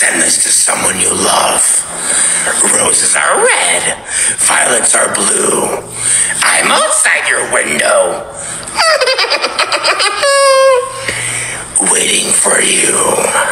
Send this to someone you love. Roses are red, violets are blue. I'm outside your window. Waiting for you.